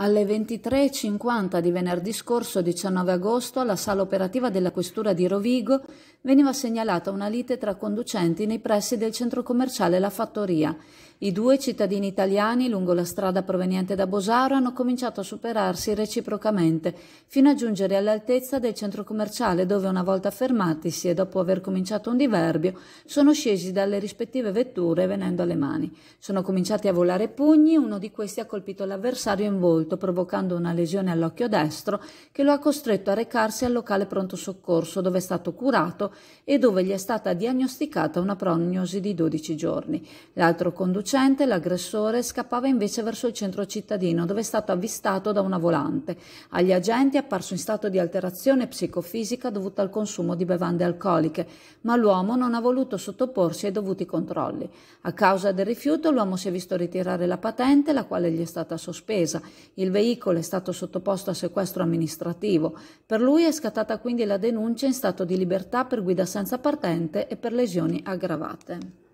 Alle 23.50 di venerdì scorso 19 agosto alla sala operativa della questura di Rovigo veniva segnalata una lite tra conducenti nei pressi del centro commerciale La Fattoria. I due cittadini italiani lungo la strada proveniente da Bosaro hanno cominciato a superarsi reciprocamente fino a giungere all'altezza del centro commerciale dove una volta fermatisi e dopo aver cominciato un diverbio sono scesi dalle rispettive vetture venendo alle mani. Sono cominciati a volare pugni, uno di questi ha colpito l'avversario in volto volto provocando una lesione all'occhio destro che lo ha costretto a recarsi al locale pronto soccorso dove è stato curato e dove gli è stata diagnosticata una prognosi di 12 giorni. L'altro conducente, l'aggressore, scappava invece verso il centro cittadino dove è stato avvistato da una volante. Agli agenti è apparso in stato di alterazione psicofisica dovuta al consumo di bevande alcoliche, ma l'uomo non ha voluto sottoporsi ai dovuti controlli. A causa del rifiuto l'uomo si è visto ritirare la patente, la quale gli è stata sospesa. Il veicolo è stato sottoposto a sequestro amministrativo. Per lui è scattata quindi la denuncia in stato di libertà per guida senza partente e per lesioni aggravate.